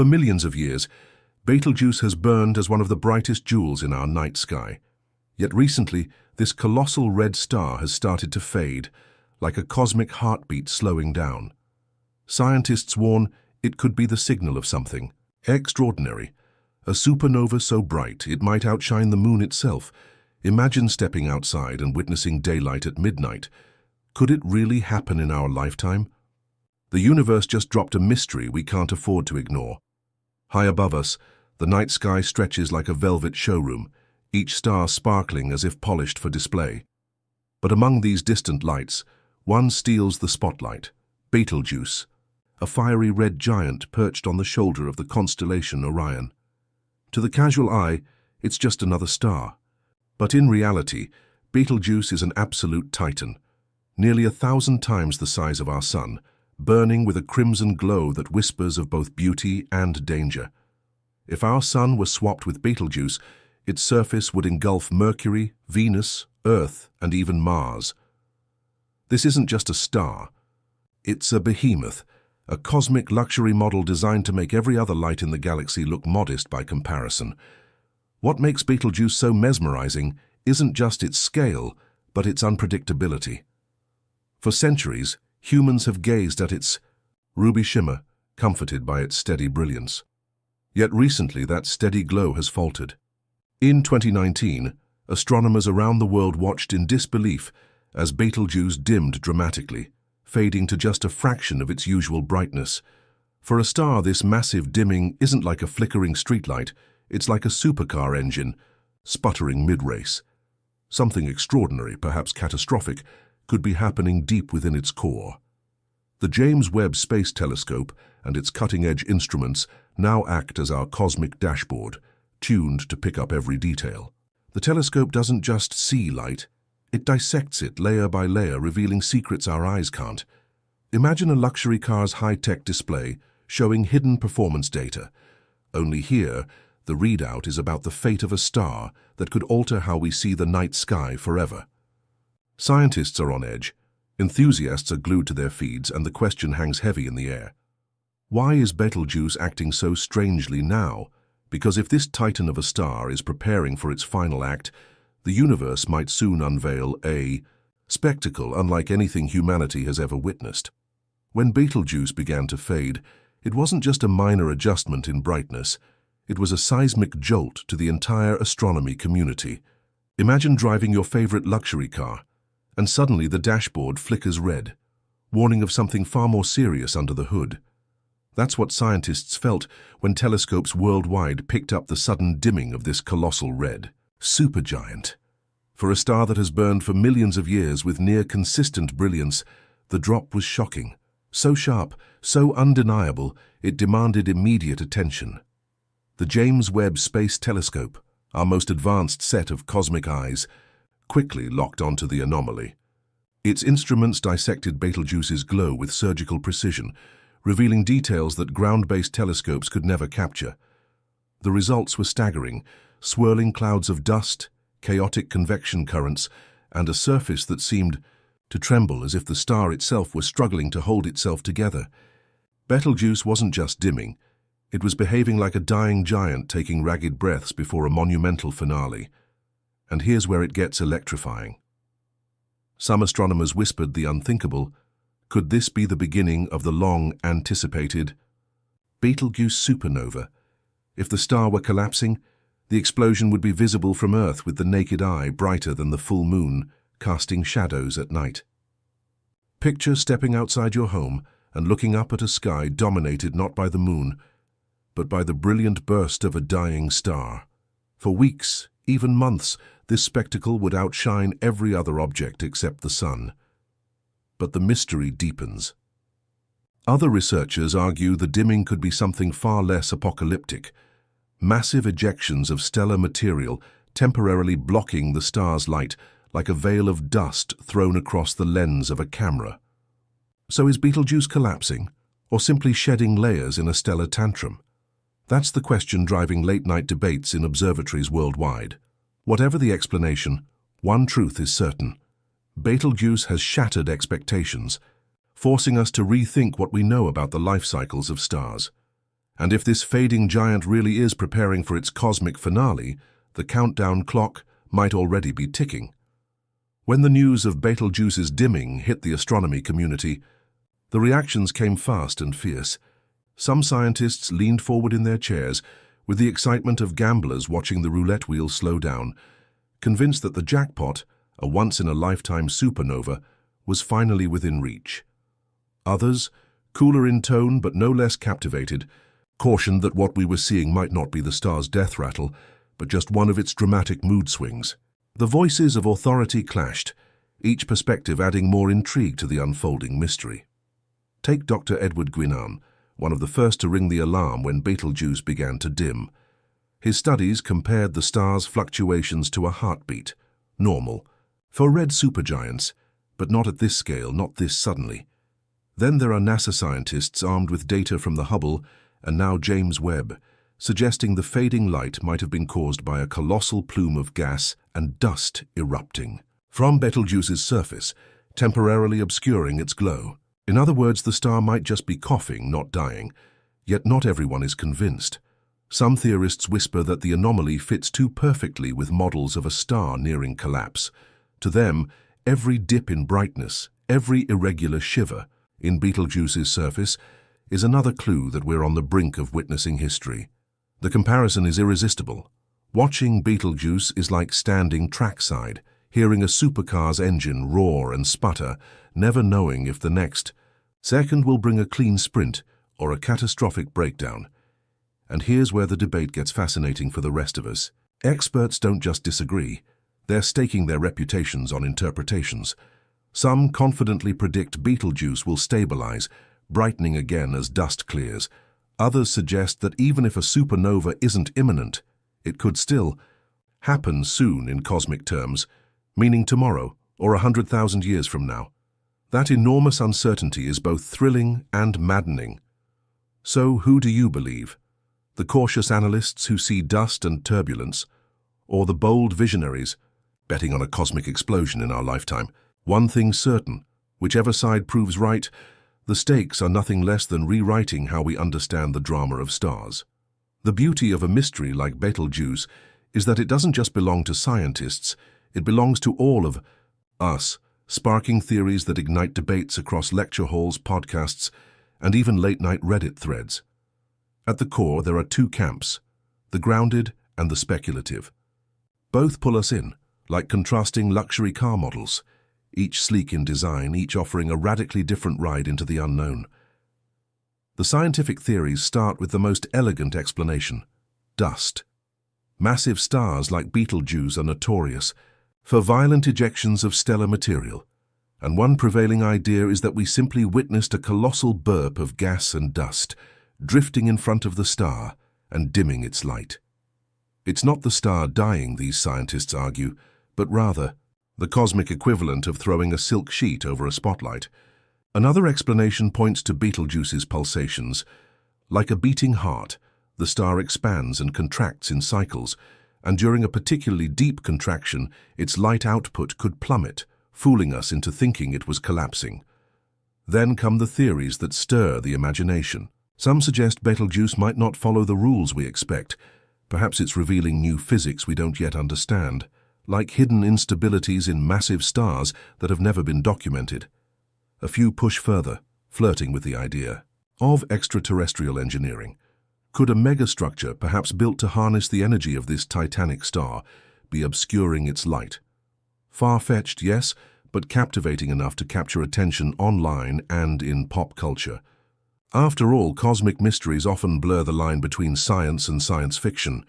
For millions of years, Betelgeuse has burned as one of the brightest jewels in our night sky. Yet recently, this colossal red star has started to fade, like a cosmic heartbeat slowing down. Scientists warn it could be the signal of something extraordinary, a supernova so bright it might outshine the moon itself. Imagine stepping outside and witnessing daylight at midnight. Could it really happen in our lifetime? The universe just dropped a mystery we can't afford to ignore. High above us, the night sky stretches like a velvet showroom, each star sparkling as if polished for display. But among these distant lights, one steals the spotlight, Betelgeuse, a fiery red giant perched on the shoulder of the constellation Orion. To the casual eye, it's just another star. But in reality, Betelgeuse is an absolute titan, nearly a thousand times the size of our sun, burning with a crimson glow that whispers of both beauty and danger. If our sun were swapped with Betelgeuse, its surface would engulf Mercury, Venus, Earth, and even Mars. This isn't just a star. It's a behemoth, a cosmic luxury model designed to make every other light in the galaxy look modest by comparison. What makes Betelgeuse so mesmerizing isn't just its scale, but its unpredictability. For centuries, humans have gazed at its ruby shimmer, comforted by its steady brilliance. Yet recently that steady glow has faltered. In 2019, astronomers around the world watched in disbelief as Betelgeuse dimmed dramatically, fading to just a fraction of its usual brightness. For a star, this massive dimming isn't like a flickering streetlight, it's like a supercar engine, sputtering mid-race. Something extraordinary, perhaps catastrophic, could be happening deep within its core. The James Webb Space Telescope and its cutting-edge instruments now act as our cosmic dashboard, tuned to pick up every detail. The telescope doesn't just see light, it dissects it layer by layer, revealing secrets our eyes can't. Imagine a luxury car's high-tech display showing hidden performance data. Only here, the readout is about the fate of a star that could alter how we see the night sky forever. Scientists are on edge, enthusiasts are glued to their feeds, and the question hangs heavy in the air. Why is Betelgeuse acting so strangely now? Because if this titan of a star is preparing for its final act, the universe might soon unveil a spectacle unlike anything humanity has ever witnessed. When Betelgeuse began to fade, it wasn't just a minor adjustment in brightness, it was a seismic jolt to the entire astronomy community. Imagine driving your favorite luxury car, and suddenly the dashboard flickers red, warning of something far more serious under the hood. That's what scientists felt when telescopes worldwide picked up the sudden dimming of this colossal red. Supergiant. For a star that has burned for millions of years with near-consistent brilliance, the drop was shocking. So sharp, so undeniable, it demanded immediate attention. The James Webb Space Telescope, our most advanced set of cosmic eyes, quickly locked onto the anomaly. Its instruments dissected Betelgeuse's glow with surgical precision, revealing details that ground-based telescopes could never capture. The results were staggering, swirling clouds of dust, chaotic convection currents, and a surface that seemed to tremble as if the star itself were struggling to hold itself together. Betelgeuse wasn't just dimming, it was behaving like a dying giant taking ragged breaths before a monumental finale. And here's where it gets electrifying. Some astronomers whispered the unthinkable. Could this be the beginning of the long-anticipated Betelgeuse supernova? If the star were collapsing, the explosion would be visible from Earth with the naked eye brighter than the full moon, casting shadows at night. Picture stepping outside your home and looking up at a sky dominated not by the moon, but by the brilliant burst of a dying star. For weeks, even months, this spectacle would outshine every other object except the sun. But the mystery deepens. Other researchers argue the dimming could be something far less apocalyptic, massive ejections of stellar material temporarily blocking the star's light like a veil of dust thrown across the lens of a camera. So is Betelgeuse collapsing, or simply shedding layers in a stellar tantrum? That's the question driving late-night debates in observatories worldwide. Whatever the explanation, one truth is certain. Betelgeuse has shattered expectations, forcing us to rethink what we know about the life cycles of stars. And if this fading giant really is preparing for its cosmic finale, the countdown clock might already be ticking. When the news of Betelgeuse's dimming hit the astronomy community, the reactions came fast and fierce. Some scientists leaned forward in their chairs with the excitement of gamblers watching the roulette wheel slow down, convinced that the jackpot, a once-in-a-lifetime supernova, was finally within reach. Others, cooler in tone but no less captivated, cautioned that what we were seeing might not be the star's death rattle, but just one of its dramatic mood swings. The voices of authority clashed, each perspective adding more intrigue to the unfolding mystery. Take Dr. Edward Guinan, one of the first to ring the alarm when Betelgeuse began to dim. His studies compared the star's fluctuations to a heartbeat, normal, for red supergiants, but not at this scale, not this suddenly. Then there are NASA scientists armed with data from the Hubble and now James Webb, suggesting the fading light might have been caused by a colossal plume of gas and dust erupting from Betelgeuse's surface, temporarily obscuring its glow. In other words, the star might just be coughing, not dying, yet not everyone is convinced. Some theorists whisper that the anomaly fits too perfectly with models of a star nearing collapse. To them, every dip in brightness, every irregular shiver in Betelgeuse's surface is another clue that we're on the brink of witnessing history. The comparison is irresistible. Watching Betelgeuse is like standing trackside, hearing a supercar's engine roar and sputter, never knowing if the next second will bring a clean sprint or a catastrophic breakdown. And here's where the debate gets fascinating for the rest of us. Experts don't just disagree. They're staking their reputations on interpretations. Some confidently predict Betelgeuse will stabilize, brightening again as dust clears. Others suggest that even if a supernova isn't imminent, it could still happen soon in cosmic terms, meaning tomorrow or a hundred thousand years from now. That enormous uncertainty is both thrilling and maddening. So who do you believe? The cautious analysts who see dust and turbulence, or the bold visionaries betting on a cosmic explosion in our lifetime? One thing certain, whichever side proves right, the stakes are nothing less than rewriting how we understand the drama of stars. The beauty of a mystery like Betelgeuse is that it doesn't just belong to scientists, it belongs to all of us, sparking theories that ignite debates across lecture halls, podcasts, and even late-night Reddit threads. At the core, there are two camps, the grounded and the speculative. Both pull us in, like contrasting luxury car models, each sleek in design, each offering a radically different ride into the unknown. The scientific theories start with the most elegant explanation, dust. Massive stars like Betelgeuse are notorious for violent ejections of stellar material, and one prevailing idea is that we simply witnessed a colossal burp of gas and dust, drifting in front of the star and dimming its light. It's not the star dying, these scientists argue, but rather the cosmic equivalent of throwing a silk sheet over a spotlight. Another explanation points to Betelgeuse's pulsations. Like a beating heart, the star expands and contracts in cycles, and during a particularly deep contraction, its light output could plummet, fooling us into thinking it was collapsing. Then come the theories that stir the imagination. Some suggest Betelgeuse might not follow the rules we expect. Perhaps it's revealing new physics we don't yet understand like hidden instabilities in massive stars that have never been documented. A few push further, flirting with the idea of extraterrestrial engineering. Could a megastructure, perhaps built to harness the energy of this titanic star, be obscuring its light? Far-fetched, yes, but captivating enough to capture attention online and in pop culture. After all, cosmic mysteries often blur the line between science and science fiction,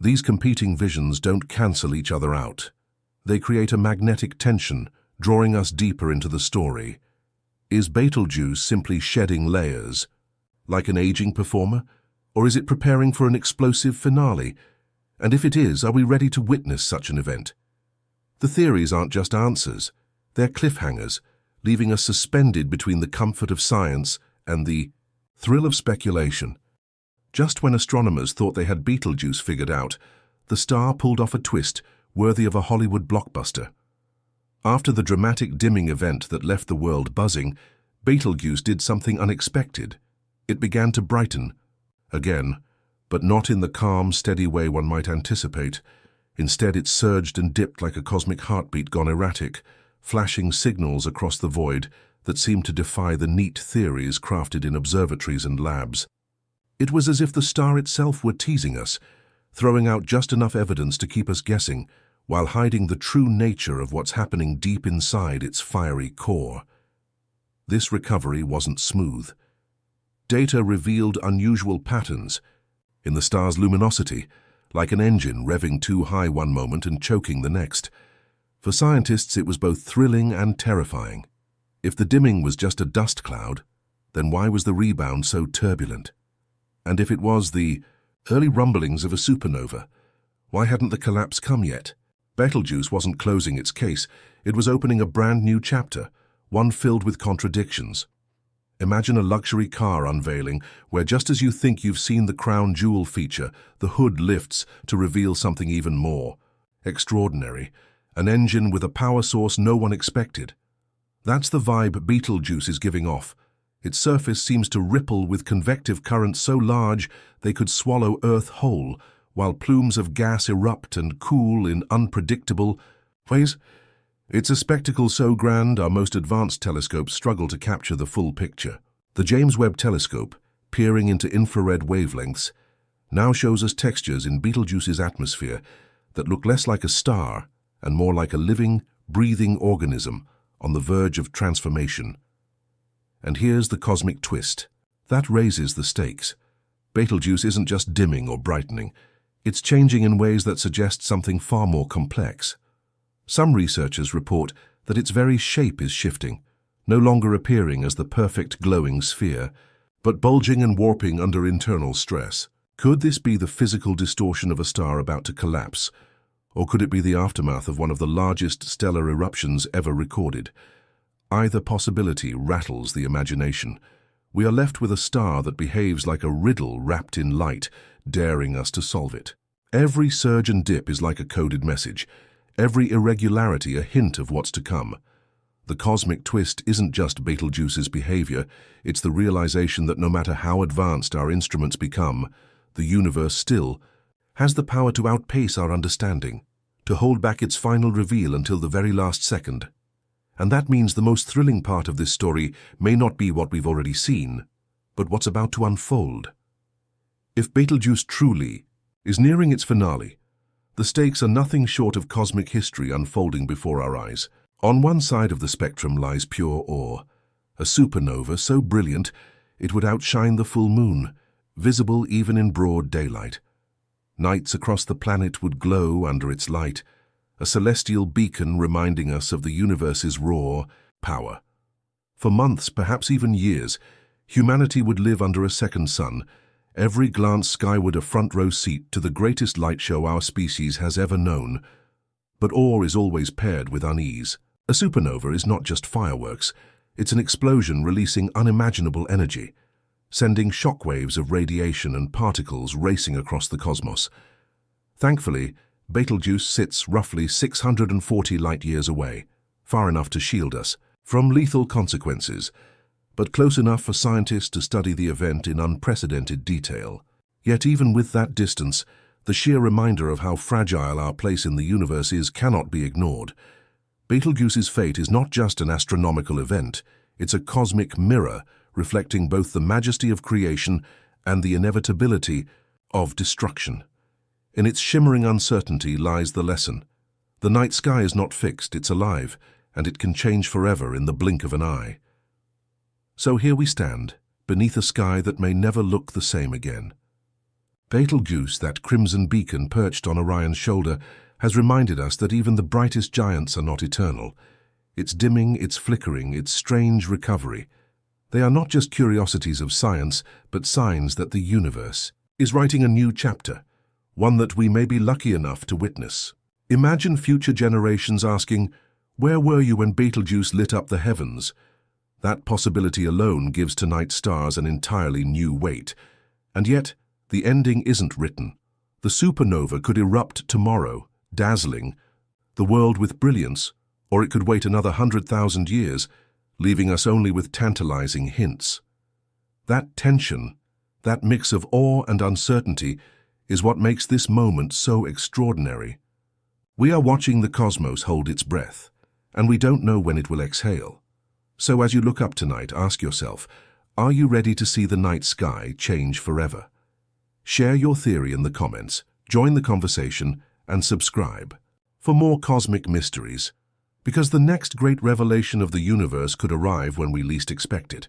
these competing visions don't cancel each other out. They create a magnetic tension, drawing us deeper into the story. Is Betelgeuse simply shedding layers, like an aging performer? Or is it preparing for an explosive finale? And if it is, are we ready to witness such an event? The theories aren't just answers. They're cliffhangers, leaving us suspended between the comfort of science and the thrill of speculation. Just when astronomers thought they had Betelgeuse figured out, the star pulled off a twist worthy of a Hollywood blockbuster. After the dramatic dimming event that left the world buzzing, Betelgeuse did something unexpected. It began to brighten, Again, but not in the calm, steady way one might anticipate. Instead, it surged and dipped like a cosmic heartbeat gone erratic, flashing signals across the void that seemed to defy the neat theories crafted in observatories and labs. It was as if the star itself were teasing us, throwing out just enough evidence to keep us guessing, while hiding the true nature of what's happening deep inside its fiery core. This recovery wasn't smooth. Data revealed unusual patterns in the star's luminosity, like an engine revving too high one moment and choking the next. For scientists, it was both thrilling and terrifying. If the dimming was just a dust cloud, then why was the rebound so turbulent? And if it was the early rumblings of a supernova, why hadn't the collapse come yet? Betelgeuse wasn't closing its case, it was opening a brand new chapter, one filled with contradictions. Imagine a luxury car unveiling where just as you think you've seen the crown jewel feature, the hood lifts to reveal something even more. Extraordinary. An engine with a power source no one expected. That's the vibe Betelgeuse is giving off. Its surface seems to ripple with convective currents so large they could swallow Earth whole, while plumes of gas erupt and cool in unpredictable ways. It's a spectacle so grand our most advanced telescopes struggle to capture the full picture. The James Webb Telescope, peering into infrared wavelengths, now shows us textures in Betelgeuse's atmosphere that look less like a star and more like a living, breathing organism on the verge of transformation. And here's the cosmic twist. That raises the stakes. Betelgeuse isn't just dimming or brightening. It's changing in ways that suggest something far more complex. Some researchers report that its very shape is shifting, no longer appearing as the perfect glowing sphere, but bulging and warping under internal stress. Could this be the physical distortion of a star about to collapse, or could it be the aftermath of one of the largest stellar eruptions ever recorded? Either possibility rattles the imagination. We are left with a star that behaves like a riddle wrapped in light, daring us to solve it. Every surge and dip is like a coded message, every irregularity a hint of what's to come. The cosmic twist isn't just Betelgeuse's behavior, it's the realization that no matter how advanced our instruments become, the universe still has the power to outpace our understanding, to hold back its final reveal until the very last second. And that means the most thrilling part of this story may not be what we've already seen, but what's about to unfold. If Betelgeuse truly is nearing its finale, the stakes are nothing short of cosmic history unfolding before our eyes. On one side of the spectrum lies pure awe, a supernova so brilliant it would outshine the full moon, visible even in broad daylight. Nights across the planet would glow under its light, a celestial beacon reminding us of the universe's raw power. For months, perhaps even years, humanity would live under a second sun, every glance skyward a front-row seat to the greatest light show our species has ever known. But awe is always paired with unease. A supernova is not just fireworks, it's an explosion releasing unimaginable energy sending shockwaves of radiation and particles racing across the cosmos. Thankfully, Betelgeuse sits roughly 640 light-years away, far enough to shield us from lethal consequences, but close enough for scientists to study the event in unprecedented detail. Yet even with that distance, the sheer reminder of how fragile our place in the universe is cannot be ignored. Betelgeuse's fate is not just an astronomical event, it's a cosmic mirror reflecting both the majesty of creation and the inevitability of destruction. In its shimmering uncertainty lies the lesson. The night sky is not fixed, it's alive, and it can change forever in the blink of an eye. So here we stand, beneath a sky that may never look the same again. Betelgeuse, that crimson beacon perched on Orion's shoulder, has reminded us that even the brightest giants are not eternal. Its dimming, its flickering, its strange recovery, they are not just curiosities of science, but signs that the universe is writing a new chapter, one that we may be lucky enough to witness. Imagine future generations asking, where were you when Betelgeuse lit up the heavens? That possibility alone gives tonight's stars an entirely new weight. And yet, the ending isn't written. The supernova could erupt tomorrow, dazzling, the world with brilliance, or it could wait another hundred thousand years, leaving us only with tantalizing hints. That tension, That mix of awe and uncertainty is what makes this moment so extraordinary. We are watching the cosmos hold its breath, and we don't know when it will exhale. So as you look up tonight, ask yourself, are you ready to see the night sky change forever? Share your theory in the comments, join the conversation, and subscribe for more cosmic mysteries, because the next great revelation of the universe could arrive when we least expect it.